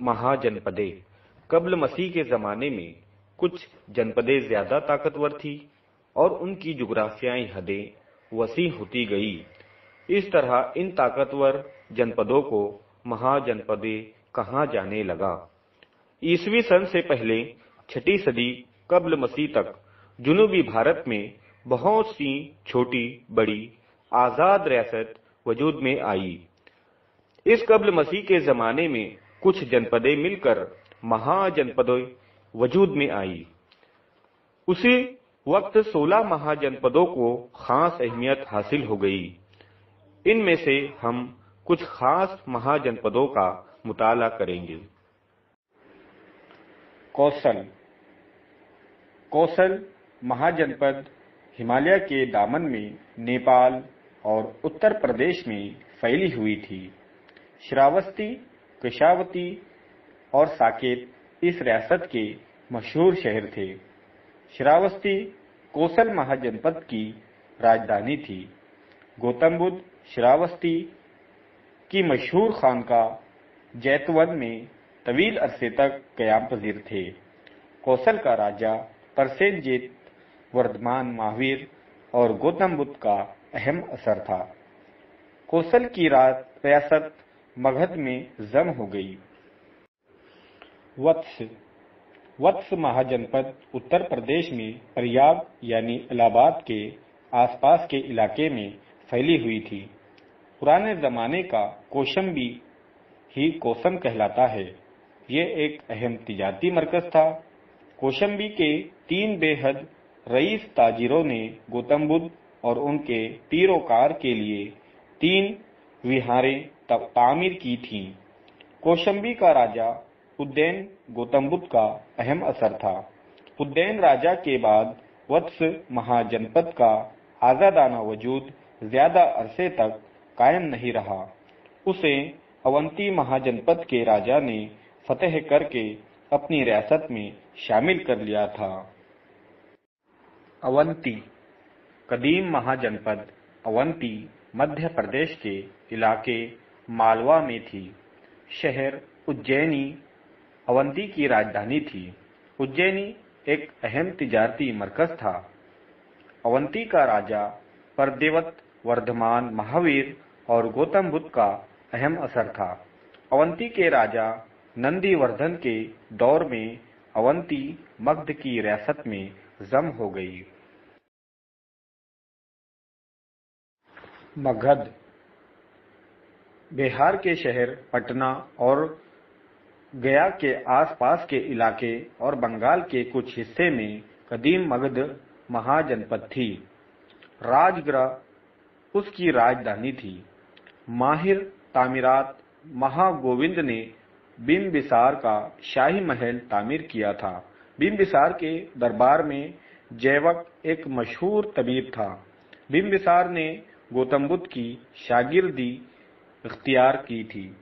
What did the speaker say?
महाजनपदे। कबल मसीह के जमाने में कुछ जनपदें ज़्यादा ताकतवर थी और उनकी जुग्राफियाई हदें वसी होती गई। इस तरह इन ताकतवर जनपदों को महाजनपदे कहा जाने लगा। ईसवी सन से पहले छठी सदी कबल मसीह तक जुनूबी भारत में बहुत सी छोटी, बड़ी, आज़ाद रियासत वजूद में आई। इस कबल मसीह के जमाने में कुछ जनपदें मिलकर महाजनपदों वजूद में आई। उसी वक्त 16 महाजनपदों को खास अहमियत हासिल हो गई। इनमें से हम कुछ खास महाजनपदों का मुताला करेंगे। कौशल कौशल महाजनपद हिमालय के दामन में नेपाल और उत्तर प्रदेश में फैली हुई थी। श्रावस्ती कशावती और साकेत इस रियासत के मशहूर शहर थे। श्रावस्ती कोसल महाजनपद की राजधानी थी। गौतम बुद्ध श्रावस्ती की मशहूर खानका जैतवन में तवील अरसे तक कयाम पजीर थे। कौशल का राजा परसेनजीत वर्धमान महावीर और गौतम बुद्ध का अहम असर था। कौशल की रात, रियासत मगध में जम हो गई। वत्स। वत्स महाजनपद उत्तर प्रदेश में प्रयाग, यानी इलाहाबाद के आसपास के इलाके में फैली हुई थी। पुराने जमाने का कौशंबी ही कौशम कहलाता है। ये एक अहम तिजारती मरकज था। कौशंबी के तीन बेहद रईस ताजिरों ने गौतम बुद्ध और उनके पीरोकार के लिए तीन विहारें तामीर की थीं। कौशंबी का राजा उद्दैन गौतम बुद्ध का अहम असर था। उद्दैन राजा के बाद वत्स महाजनपद का आजादाना वजूद ज़्यादा अरसे तक कायम नहीं रहा। उसे अवंती महाजनपद के राजा ने फतेह करके अपनी रियासत में शामिल कर लिया था। अवंती, कदीम महाजनपद अवंती मध्य प्रदेश के इलाके मालवा में थी। शहर उज्जैनी, अवंती की राजधानी थी। उज्जैनी एक अहम तिजारती मरकज था। अवंती का राजा परदेवत, वर्धमान महावीर और गौतम बुद्ध का अहम असर था। अवंती के राजा नंदीवर्धन के दौर में अवंती मगध की रियासत में जम हो गई। मगध बिहार के शहर, पटना और गया के आसपास के इलाके और बंगाल के कुछ हिस्से में कदीम मगध महाजनपद थी। राजगृह उसकी राजधानी थी। माहिर तामीरात महागोविंद ने बिम्बिसार का शाही महल तामीर किया था। बिम्बिसार के दरबार में जैवक एक मशहूर तबीब था। बिम्बिसार ने गौतम बुद्ध की शागिर्दी इख्तियार की थी।